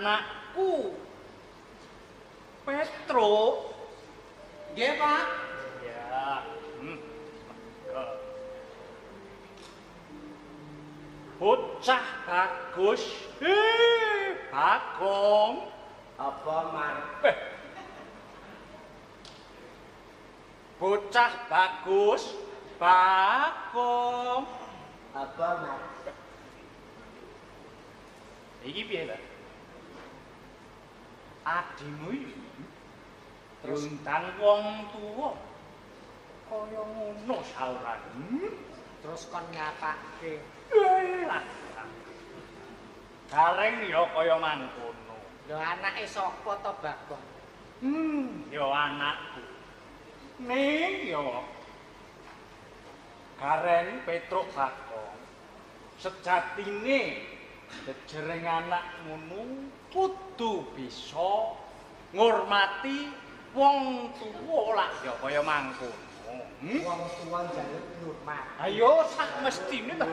Anakku. Petro. Nggih, Pak. Ya. Hmm. Bocah bagus. Hei, Bagong. Apa, Mar? Eh. Bocah bagus. Bagong. Apa, Mar? Iki piye, Mbak? Adimu iki diundang wong tuwa. Kaya ngono sauran. Terus kon ngapake? Eh, lah. Gareng ya kaya mangkono. Lho anake sapa to, Bagong? Hmm, ya anakku. Ning ya Gareng Petruk Bagong. Sejatine jejering anak ngono kudu bisa ngurmati wong tuwa lah ya kaya mangkono. Hmm? Wong tuwa njaluk hormat. Ayo sak mestine ta.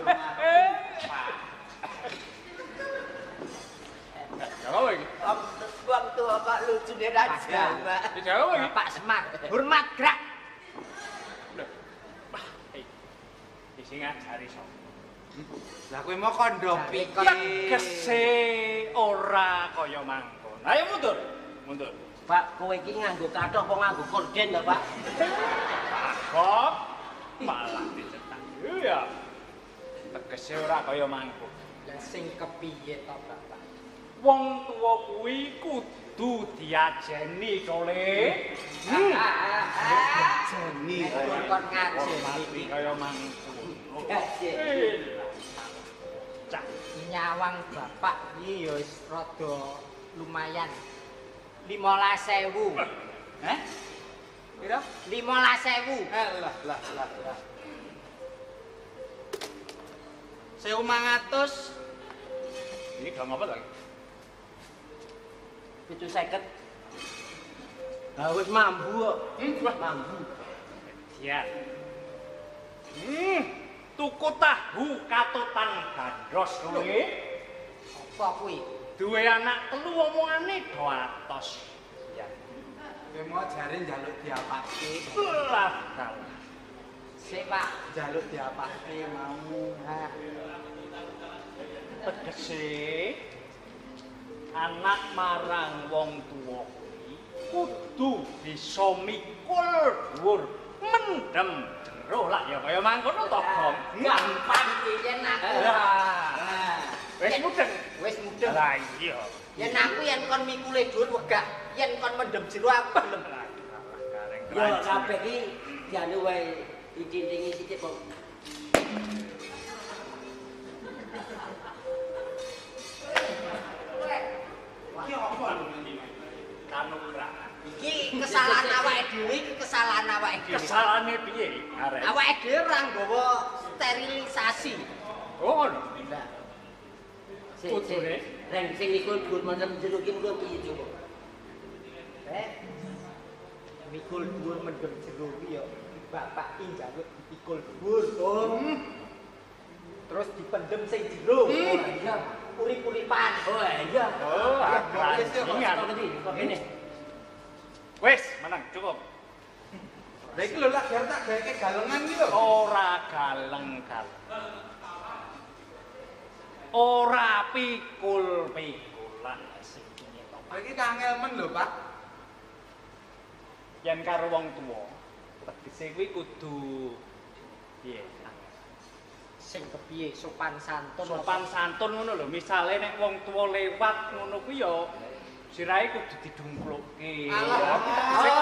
Jawa iki. Wong tuwa Pak lucu raja, Mbak. Jawa iki. Bapak Semar, hormat gerak. Iki sing ngajari sapa? Lah kowe mau kondo pikir. Tegese ora kaya mangkon. Ayo mundur. Mundur. Pak, kowe iki nganggo kathok apa nganggo korden to, Pak? Kok malah dicetak. Iya. Tegese ora kaya mangkon. Lah sing kepiye to, Bapak? Wong tuwa kuwi kudu diajeni, Cole. Hmm. Jeni. Nek kon Hormati ngajeni kaya mangkon. Ngajeni. Cak. nyawang bapak iki ya wis rada lumayan. 15.000. Heh? Piro? 15.000. Eh lah lah lah lah. Sewu mangatus. Ini gak ngapa lagi? Pitu seket. Lah wis mambu kok. Hmm. Mambu. Ya. Hmm, tuku tahu katutan gandos kuwi. Apa kuwi? Duwe anak telu omongane do atos. Ya. Kowe mau jare njaluk diapake. Lah, dalah. Sik, Pak. Njaluk diapake mau. Nah, Tegese anak marang wong tuwa kudu bisa mikul dhuwur mendem jero lah ya kaya mangkono to, Gong. gampang iki yen aku. Lah. Wis mudeng. Wis mudeng. Lah iya. Yen aku yen kon mikule dhuwur wegah, yen kon mendem jero aku gareng Yo keranci. kabeh iki jane wae ditintingi sithik kok. Kesalahan awake dhewe. Kesalahane piye, Gareng? Awake dhewe ora nggawa sterilisasi. Oh, ngono. Lah, Sing Kudune? Reng sing iku gur macam jeruk iki mulo piye coba. eh. Mikul dhuwur mendem jero ki ya bapak ki njaluk dipikul dhuwur. Oh. Terus dipendem sing jero. Oh iya. Urip-uripan. Oh iya. Oh, kene. Wis, menang, cukup. Lah iki lho lah biar tak gaweke galengan iki lho. Ora galeng-galeng. Ora pikul-pikulan sing kene to. Lah iki kangel men lho, Pak. Yen karo wong tuwa, tegese kuwi kudu piye? Sing kepiye sopan santun. Sopan santun ngono lho. Misale nek wong tuwa lewat ngono kuwi ya sirahe kudu didungklukke. Sing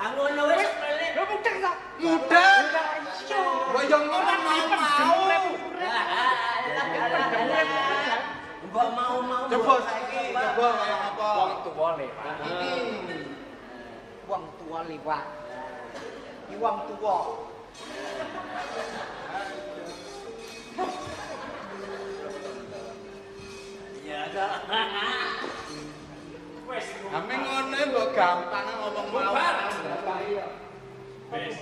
Ha ngono wis melek. Lho mudeng ta? Mudah. Iya. Lah yo ngono mau. Mbok mau-mau. Coba saiki coba kaya apa? Wong tuwa lewat. wong tua liwat. Ki wong tua. Ya dah. Ame ngono mbok gampang ngomong Bubar. mawon. Wis.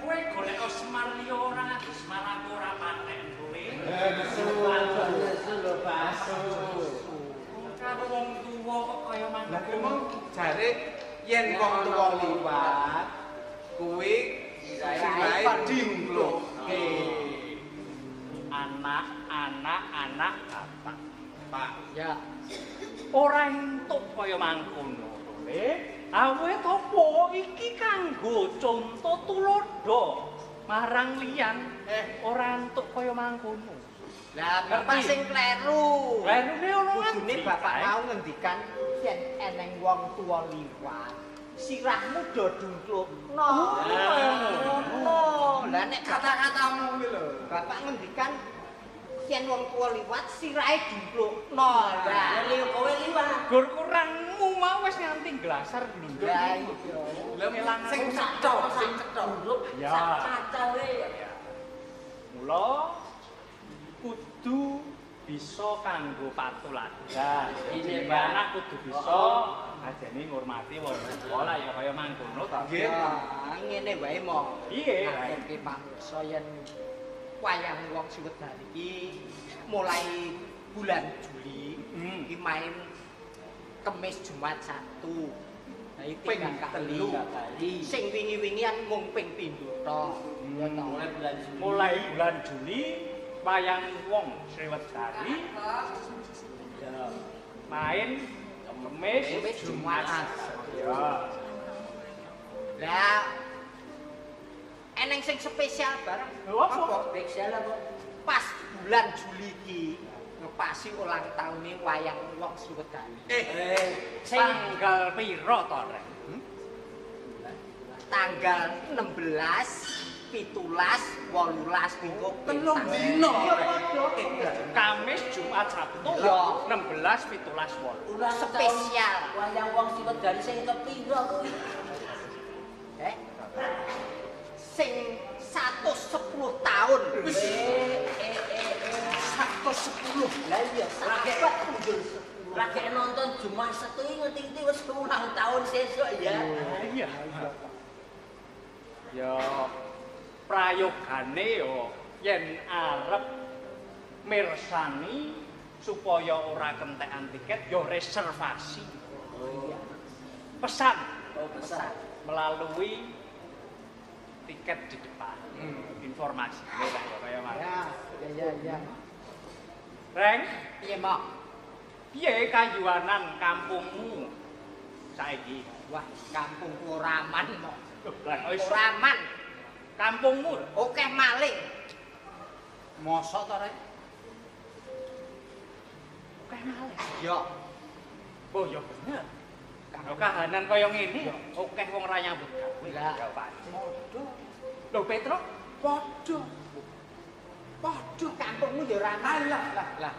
Kowe golek Semar liya ora ngati Semar aku ora paten kowe. Eh, nesu. Nesu lho, Pak. Wong tuwa kok kaya Lah mangko. emang jare yen wong tuwa liwat kuwi sirahe dimloke. Anak-anak anak bapak. Pak, Ya. Ora entuk kaya mangkono Le. Awet apa iki kanggo conto tulodo marang liyan Eh. ora entuk kaya mangkono. Lah bapak sing kleru. Lene ono Kudune bapak mau ngendikan yen eneng wong tuwa liwat. Sirahmu do dungklukno. ngono. Lah nek kata-katamu kuwi lho. Bapak ngendikan yen wong tuwa liwat sirahe dungklukno. Lah Lah kowe liwat. Gur kurangmu mau wis nganti glasar glunduk. Ya iya. lha Ngelang sing aku. cetha, sing cetha. Ya. Kacau e. Mula kudu bisa kanggo patuladan. Ini, Pak. anak kudu bisa Oh. Ajene ngurmati wong tuwa lah ya kaya mangkono to. Nggih, Pak. Ngene wae mo. Piye? Ngaturke pamirsa yen wayang wong Suwedan iki mulai bulan Juli Hmm. iki main Kemis Jumat Sabtu. Nah iki Ping telu. Kali. Sing wingi-wingian mung ping pindho tok. Ya to. Mulai bulan Juli. Mulai bulan Juli wayang wong Ya. main Kemis Kemis, Jumat. Jumat. Ya. Lah eneng sing spesial bareng. Lho, apa? Spesial apa? Pas bulan Juli iki ngepasi ulang tahunnya wayang wong Suwedan. Eh, Sing Tanggal piro to, Rek? tanggal 16 pitulas wolulas minggu Telung dino, Iya. Kamis Jumat Sabtu. 16 17 wol. ulang Spesial. Wayang wong siwet dari sing kepiro kuwi? Eh? Sing 110 tahun. Eh, eh, eh, eh. 110. Lah iya, sahabat unggul. Lagi nonton Jumat Sabtu iki ngerti-ngerti wis ulang tahun sesuk ya. Iya. Ya prayogane yo yen arep mirsani supaya ora kentekan tiket yo reservasi. Oh. Pesan Oh besar. melalui tiket di depan. Hmm. Informasi lah ya kaya. Ya, ya, ya, ya. Reng, Piye, Mak? piye kayuanan kampungmu saiki? Wah, kampungku ora aman, Mak. Ora aman. Kampungmu Oke maling. Mosok to, Rek? akeh malih. Yo, Oh ya bener. Kahanan kaya ngene, akeh wong ra nyambut gawe. Lah. Padha. Lho Petro, Padha. Padha. Kampungmu yo ora. Alah, lah, lah.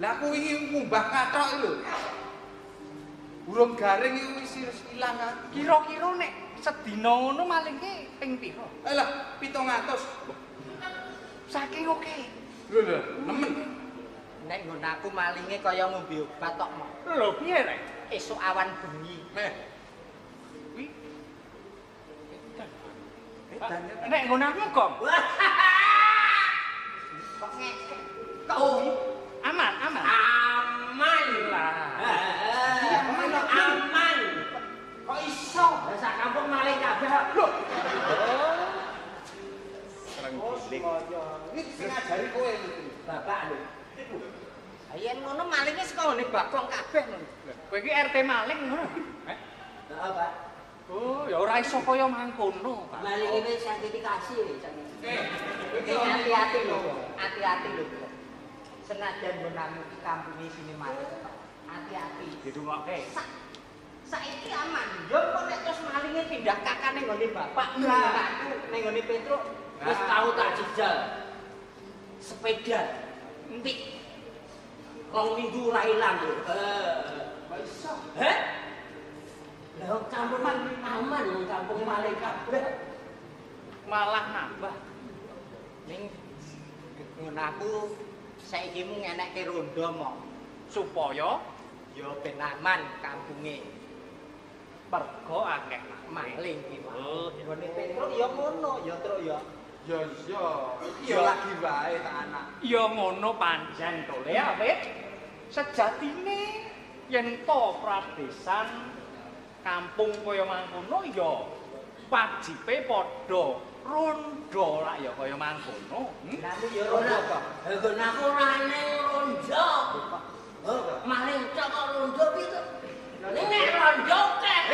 Lah aku wingi ngumbah kathok lho. Burung garing iki wis ilang ah. kira-kira nek sedina ngono malingke ping pira? Alah, 700. Saking oke. Lho lho, nemen. Nek nggon aku malinge kaya ngombe obat tok, Mak. Lho piye rek? Esuk awan bengi. Meh, Kuwi edan nek ngono aku. Kok ngene bakong kabeh ngono. Kowe iki RT maling ngono. Eh? Heeh, Pak. Oh, ya ora iso kaya mangkono, Pak. Maling ini sertifikasi nih, sakit. Iki hati-hati lho, hati-hati lho. Senajan menamu iki kampunge sini maling. Hati-hati. Didungokke. Sa saiki aman. Yo kok nek terus malinge pindah kakane nggone bapak, lah aku ning nggone Petruk. Wis tahu tak jejal. Sepeda. Entik. Rong minggu ora ilang lho. Eh. Kok iso? Heh? Lah wong kampung aman wong kampung kabeh. Malah nambah. Ning ngono aku saiki mu ngenekke rondo mong. Supaya Yo ben aman kampunge. pergo akeh maling ki Oh, Pak. Nggone Petruk ya ngono ya Truk ya. Ya iya. Iya lagi wae tak anak. Ya ngono pancen to le awit sejatine yen to pradesan kampung kaya mangkono ya wajibe padha rondo lak ya kaya mangkono. Hmm? Namu ya rondo kok. ben aku ora neng ronjo. Oh, maling cok kok ronjo ki to. Ning nek ronjo kek.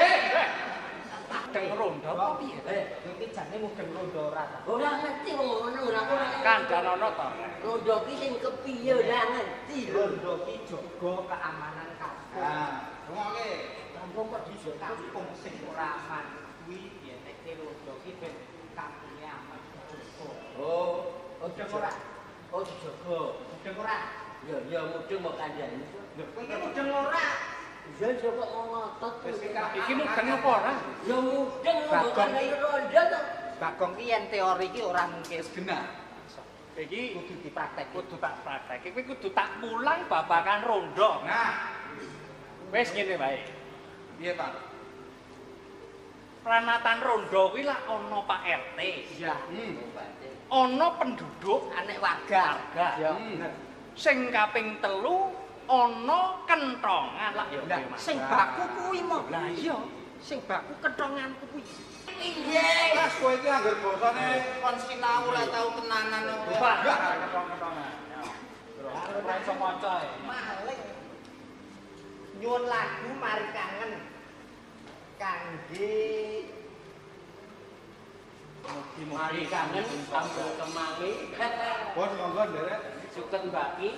Kadang rondo apa piye? Eh, Iki jane mugeng rondo ora ta. ora ngerti wong ngono ora ora. Kandhanono to. Ronjo ki sing kepiye ora ngerti. Rondo ki jaga keamanan kampung. Nah, rungokke. Kampung kok dijo kampung sing ora aman kuwi dietekke rondo ki ben kampunge aman dijogo. Oh, Mudeng ora? Oh, dijogo. Mudeng ora? Ya, ya mudeng kok kandhani. Lho, kowe iki mudeng ora? Ya coba ngotot. Iki mudeng apa ora? Ya mudeng kok Bagong. kandhani ronjo to. Bagong ki yen teori ki ora mungkin Genah. Iki kudu dipraktek. kudu tak praktek. Kuwi kudu tak mulang babakan rondo. Nah, Wis ngene wae. piye Pak? Pranatan rondo kuwi lak ana Pak RT. Iya. Hmm. Ana penduduk Anek warga. warga. Ya, Hmm. Sing kaping telu ana kentongan lak ya. Sing baku kuwi mo. Lah iya. Sing baku kentonganku kuwi. Piye? Mas kowe iki anggar basane kon sinau ora tau tenanan kok. Terus ora iso maca. Maling. Nyuwun lagu mari kangen. Kangge Mari kangen sambung kemangi. Bos monggo nderek. Sugeng baki.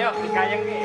Ayo digayeng ki.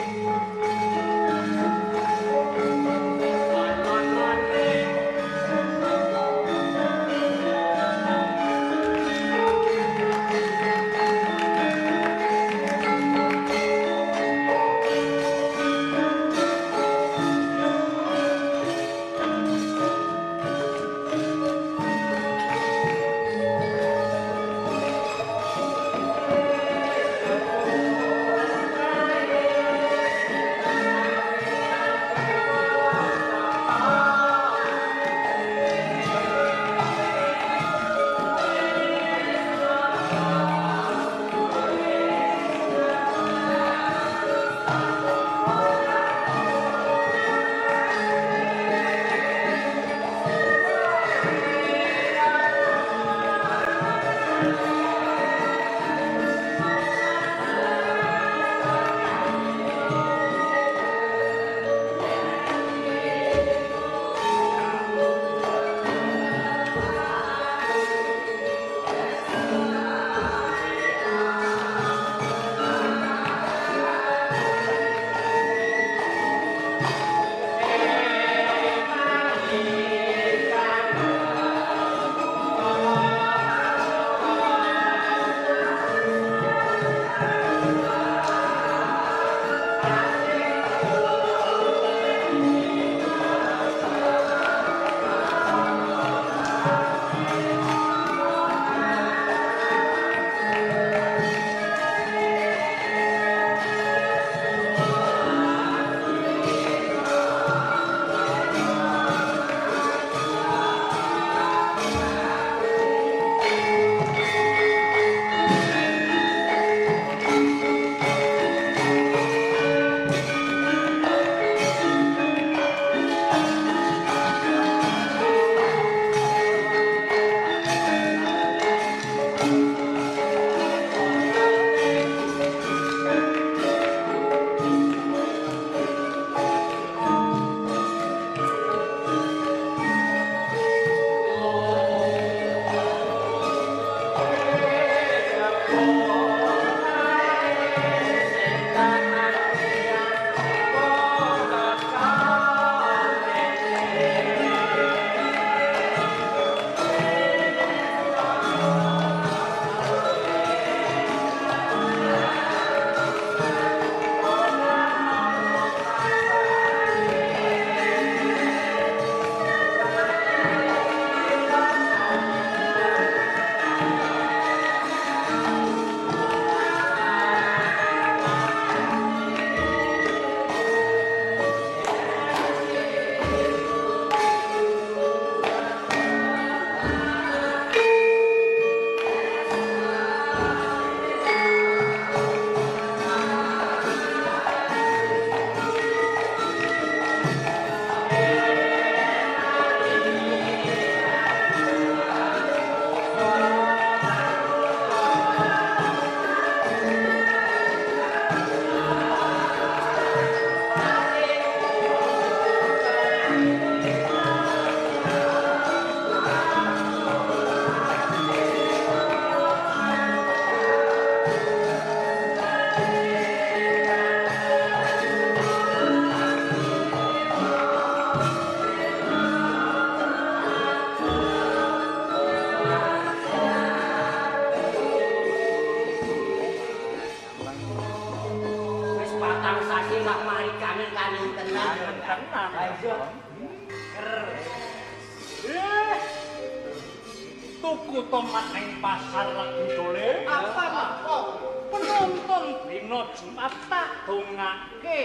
Dongake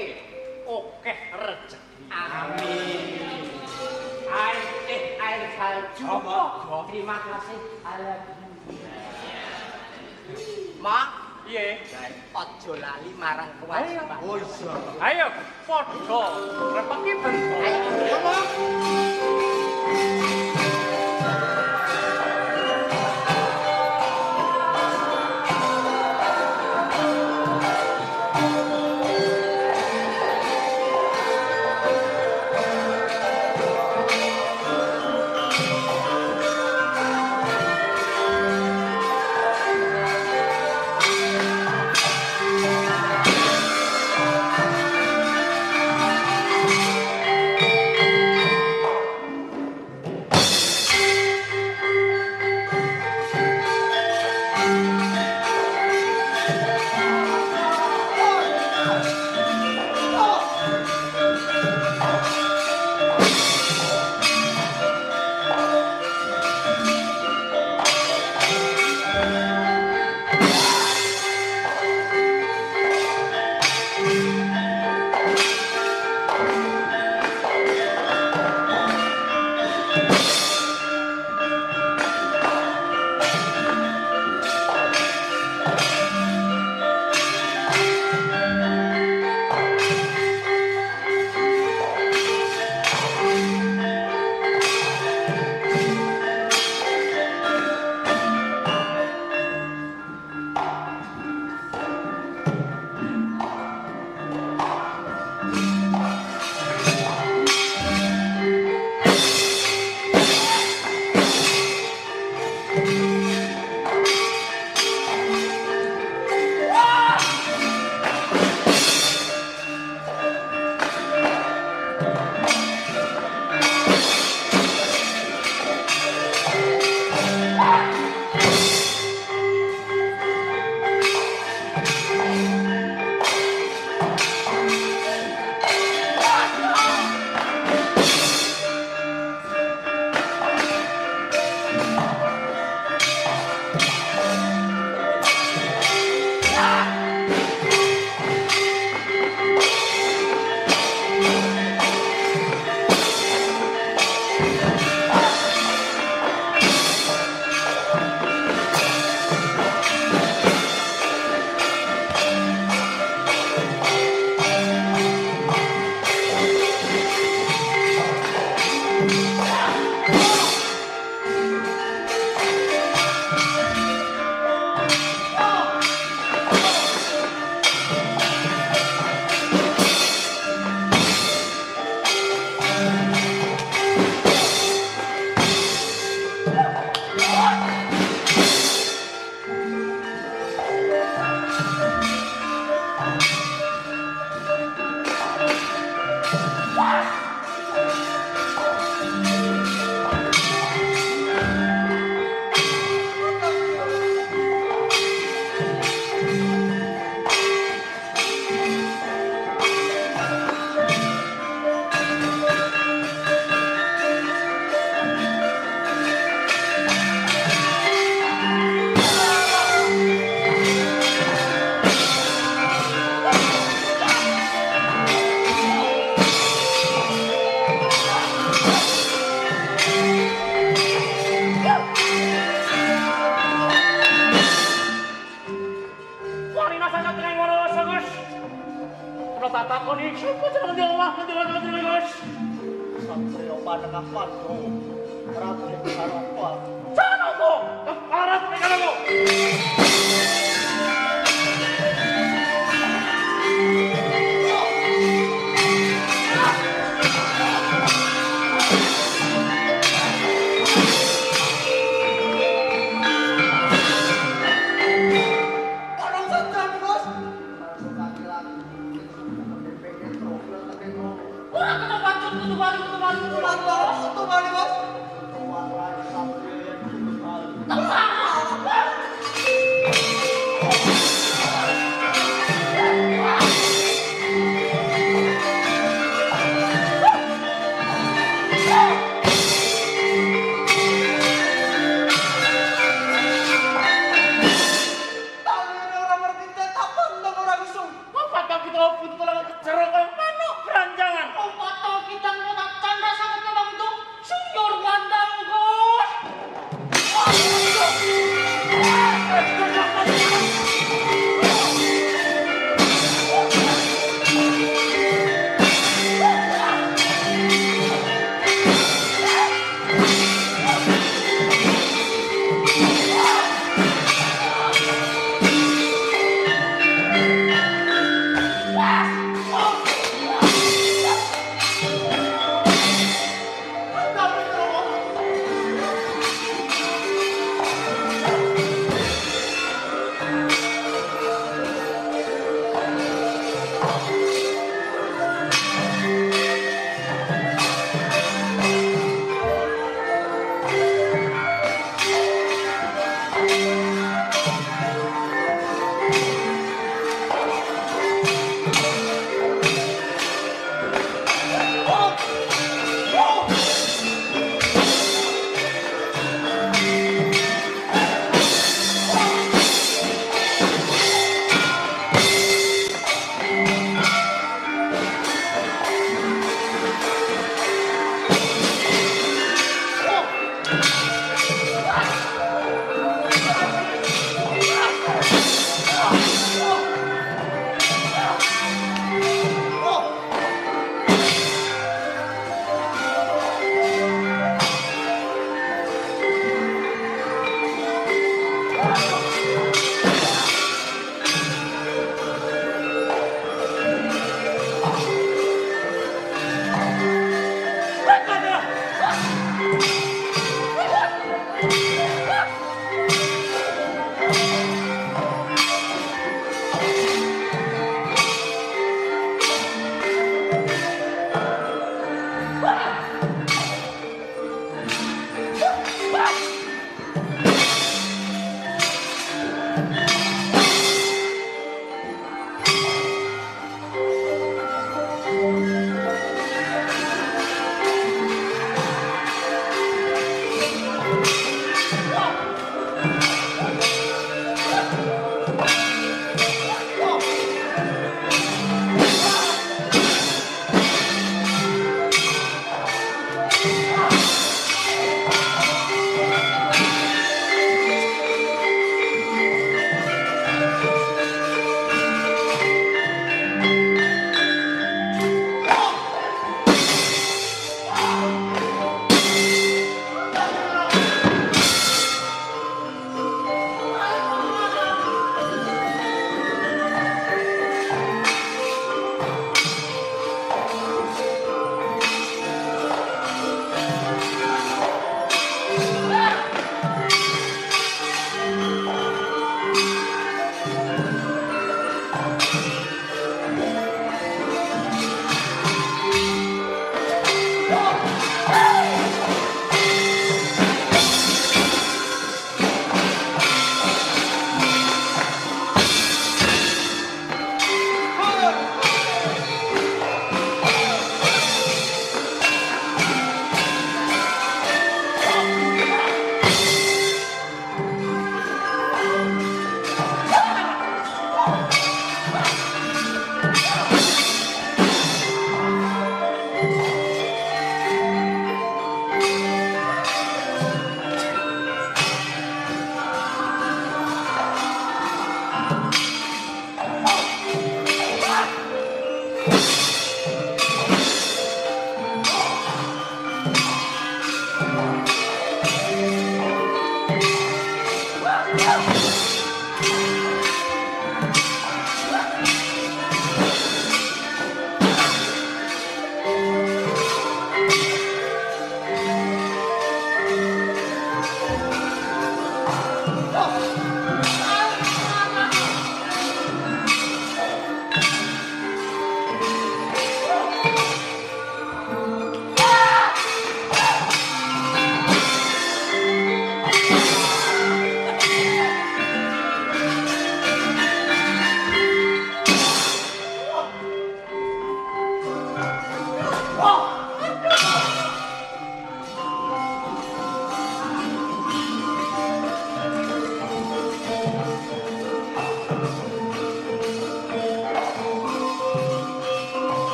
akeh rejeki. Amin. Air eh air salju. Terima kasih. Ala Mak, Piye? ojo lali marang kewajiban. Oh iya. Ayo padha repeki ben. takoni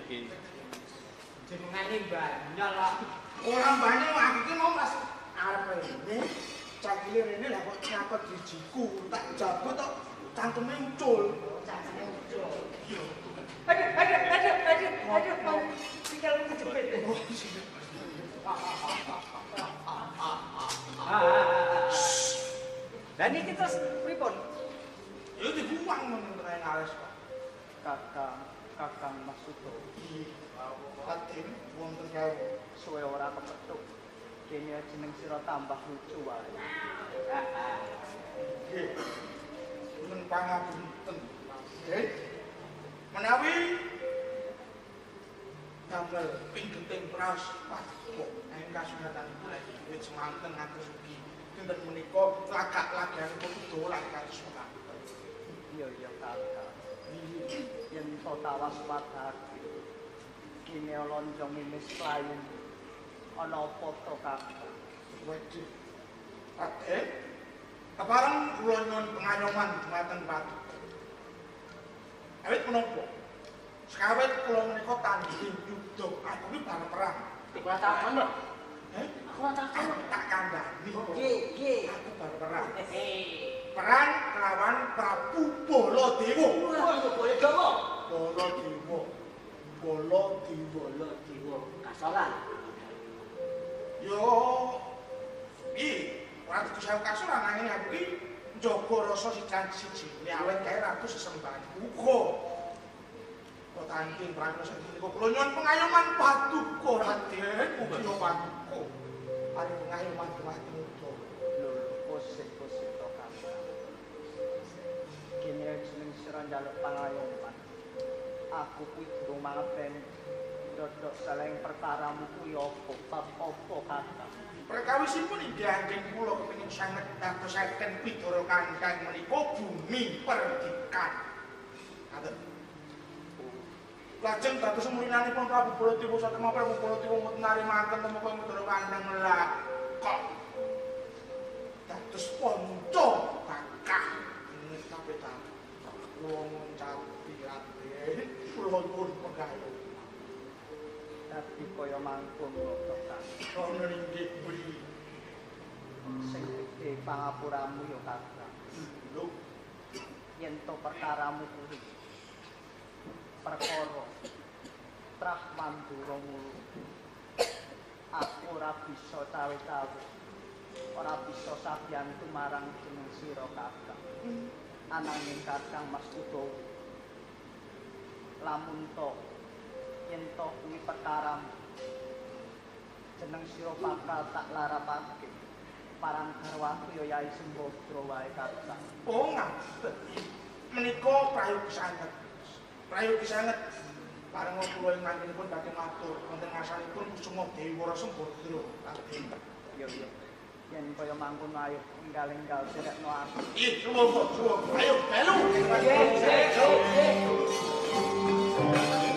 iki. Jenengane Banyol kok. Ora Banyol aku iki mau Mas arep rene. Cakile rene lah kok nyapa jijiku tak jabut kok cangkeme ncul. Cangkeme ncul. Aduh, aduh, aduh, aduh, aduh, aduh, aduh, aduh, aduh, aduh, aduh, aduh, aduh, aduh, aduh, aduh, aduh, aduh, aduh, Kakang Masudo, Raden wonten kawula. suwe ora kepethuk. Kene jeneng sira tambah lucu wae. Nggih. Men pangapunten. Nggih. Menawi damel ping genting praos patuk engkang sunatan kula wit semanten ngantos ugi dinten menika lagak-laganipun dolan kados semanten. Iya iya Kakang. Yen to tawas padake. Kene lonjong mimis lain. Ana apa to Kakang? Waduh. Raden, kepareng kula nyuwun pengayoman dumateng Patu. Awit menapa? Sekawit kula menika tanding yudha, aku iki bar perang. Kula takon lho. Eh, aku tak kandhani. Nggih, nggih. Aku bar perang. Perang kelawan Prabu Baladewa. Wah, kok boleh dawa. Baladewa. Baladewa. Bola diwo kasolan. Yo piye? Ora kudu sewu kasuran nanging aku iki njaga rasa sijan siji. Nek awet kae ratu sesembahan uga. Kok tangking prangko sak niku kula nyuwun pengayoman paduka Raden ugi yo paduka. Ari pengayoman dumateng sira njaluk pangayoman. Aku kuwi durung mangerten dodok saleng perkaramu kuwi apa? Bab apa Kakang? Perkawisipun inggih anjing kula kepengin sanget dadosaken pidoro kandhang menika bumi perdikan. Ngaten. Lajeng dados mulinanipun Prabu Baladewa satemah Prabu Baladewa mboten narimaken temeka ing pidoro kandhang lah kok. Dados ponco kakah tapi ta. Wong capi ate kula pun pegayo. Dadi kaya mangkung lho Kakang. Kono inggih beri. Sing gedhe pangapuramu ya Kakang. Lho, yen to perkaramu kuwi perkara trah mandura mulu aku ora bisa cawe-cawe ora bisa sabiyantu marang jeneng sira kakang ananging kakang Mas lamun to yen to kuwi perkaramu jeneng sira bakal tak larapake parang garwaku ya Yai Sembodra wae kakang Oh ngaten. Menika prayogi sanget. Prayogi sanget. Bareng kula ing mantenipun badhe matur wonten ngasanipun Kusuma Dewi Wara Sembadra. Raden. Yo yo. Yen kaya mangkon ayo enggal-enggal direkno aku. Ih, suwun, suwun. Ayo. Nggih, nggih, nggih.